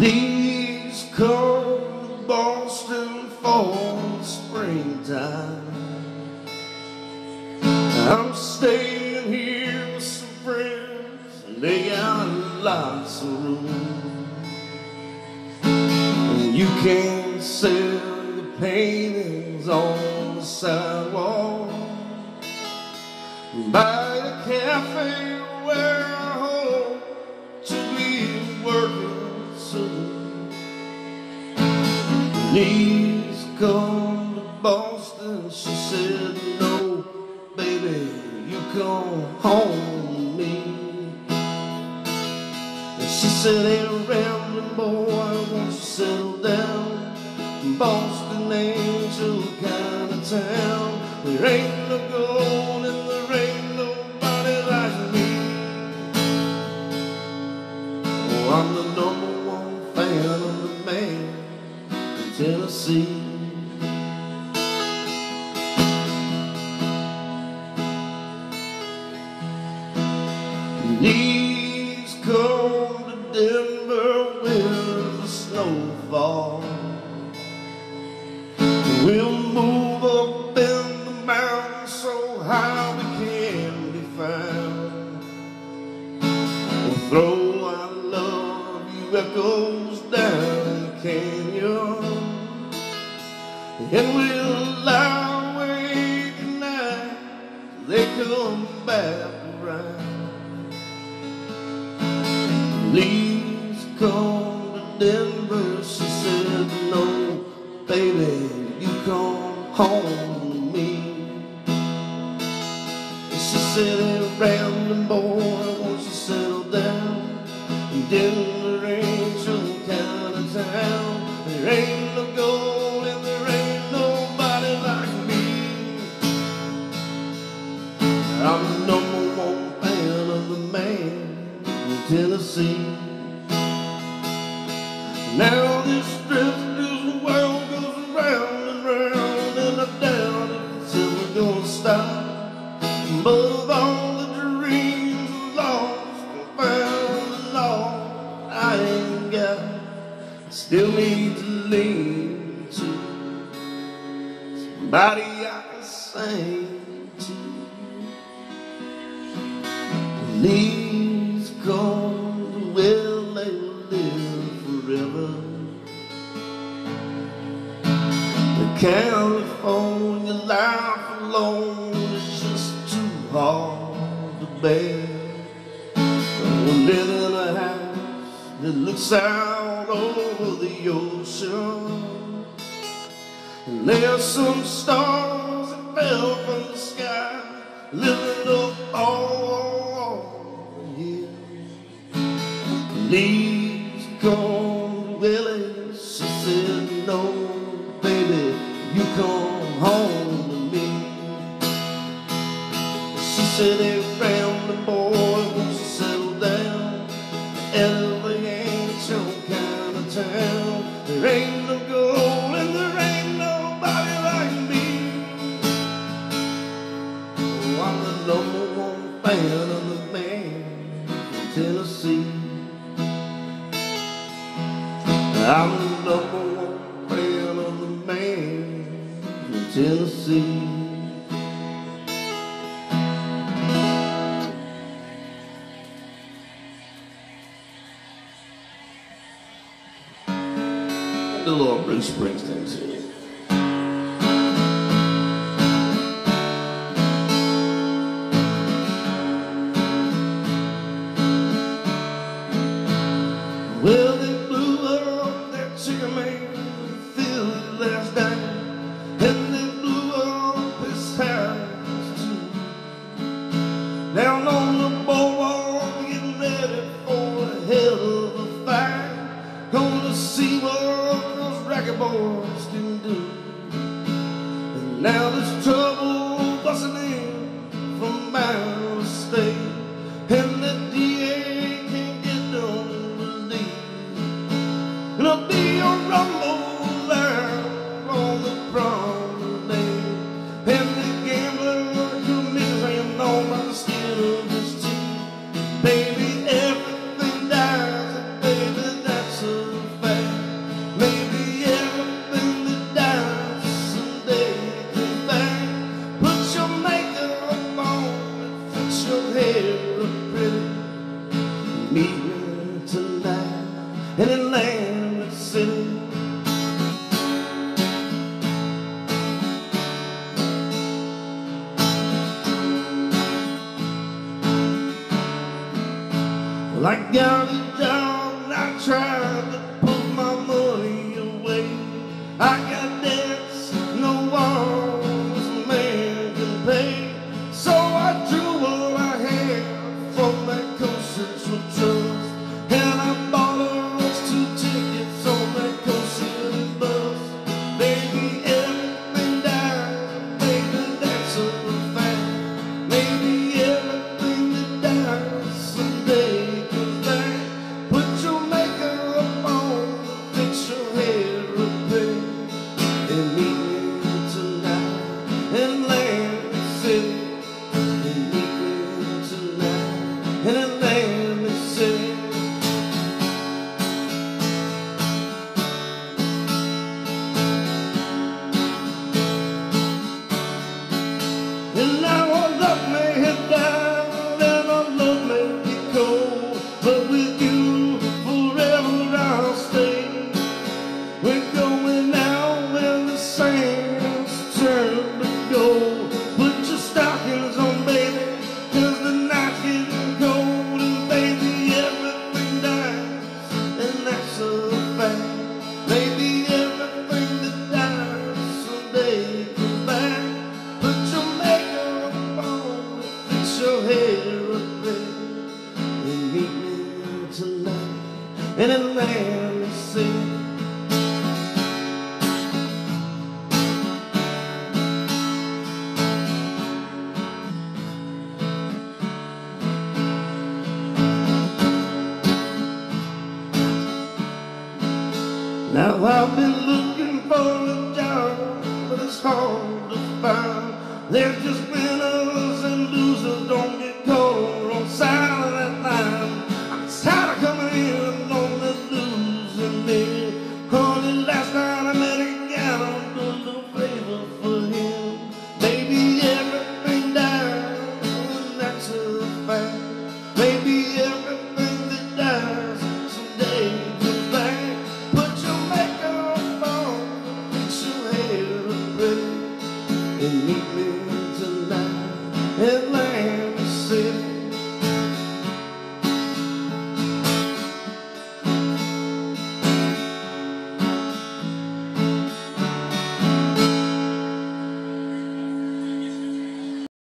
Please come to Boston for springtime. I'm staying here with some friends, and they got lots of room. And you can sell the paintings on the sidewalk by the cafe where Please come to Boston, she said, no, baby, you come home with me. She said, hey, rambling boy, won't you settle down? Boston ain't your kind of town. There ain't no gold echoes down the canyon. And we'll lie awake at night they come back around. Please come to Denver. She said, No, baby, you come home town. There ain't no gold and there ain't nobody like me. I'm the number one fan of the man in Tennessee. Now this drift, lean to somebody I can sing to. Come to where they live forever. The California life alone is just too hard to bear. Live in a house that looks out the ocean. And there's some stars that fell from the sky, living up all here. Please come to Willie. She said, No, baby, you come home with me. She said, Tennessee. The Lord Bruce Springsteen to you. like God. and in a land of sin. Now I've been looking for a job, but it's hard to find. There's just winners and losers, don't get in